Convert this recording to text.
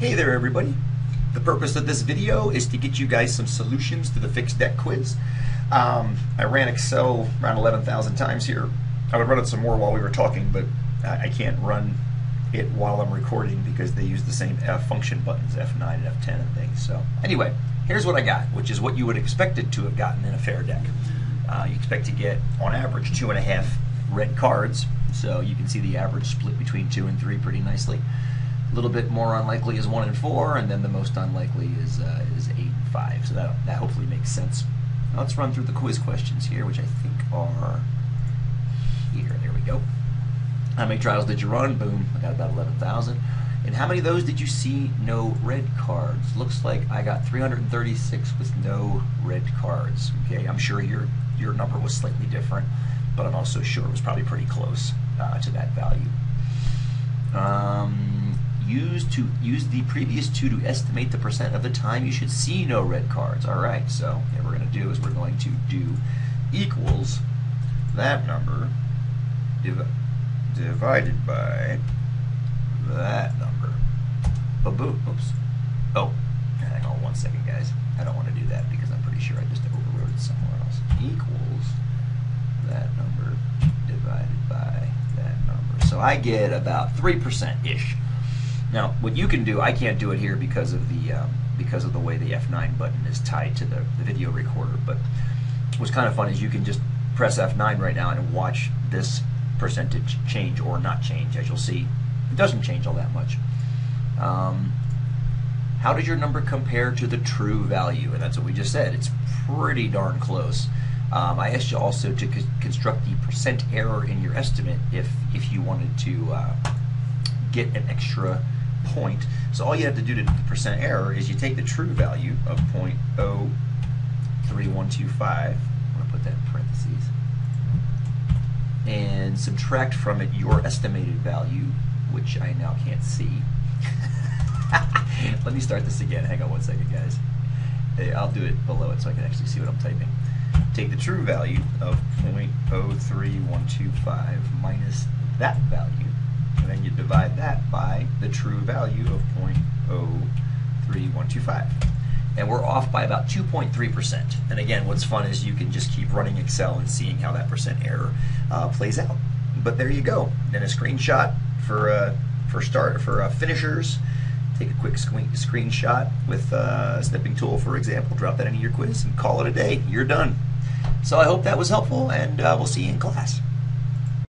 Hey there everybody. The purpose of this video is to get you guys some solutions to the fixed deck quiz. Um, I ran Excel around 11,000 times here. I would run it some more while we were talking, but I, can't run it while I'm recording because they use the same F function buttons, F9 and F10 and things. So anyway, here's what I got, which is what you would expect it to have gotten in a fair deck. Uh, you expect to get, on average, two and a half red cards. So you can see the average split between two and three pretty nicely. A little bit more unlikely is one and four, and then the most unlikely is uh, is eight and five. So that that hopefully makes sense. Now let's run through the quiz questions here, which I think are here. There we go. How many trials did you run? Boom, I got about eleven thousand. And how many of those did you see no red cards? Looks like I got 336 with no red cards. Okay, I'm sure your your number was slightly different, but I'm also sure it was probably pretty close uh, to that value. Um, use to use the previous two to estimate the percent of the time you should see no red cards. All right, so what we're going to do is we're going to do equals that number div divided by that number. Boom. Oops. Oh, hang on one second, guys. I don't want to do that because I'm pretty sure I just overwrote it somewhere else. Equals that number divided by that number. So I get about 3%-ish. Now, what you can do, I can't do it here because of the um, because of the way the F9 button is tied to the, the video recorder. But what's kind of fun is you can just press F9 right now and watch this percentage change or not change. As you'll see, it doesn't change all that much. Um, how does your number compare to the true value? And that's what we just said. It's pretty darn close. Um, I asked you also to co construct the percent error in your estimate if if you wanted to uh, get an extra point. So all you have to do to the percent error is you take the true value of 0.03125. I'm going to put that in parentheses. And subtract from it your estimated value, which I now can't see. Let me start this again. Hang on one second, guys. I'll do it below it so I can actually see what I'm typing. Take the true value of 0.03125 minus that value and then you divide that by the true value of 0.03125. And we're off by about 2.3%. And again, what's fun is you can just keep running Excel and seeing how that percent error uh, plays out. But there you go. And a screenshot for uh, for start for uh, finishers. Take a quick screenshot with uh, a snipping tool, for example. Drop that into your quiz and call it a day. You're done. So I hope that was helpful, and uh, we'll see you in class.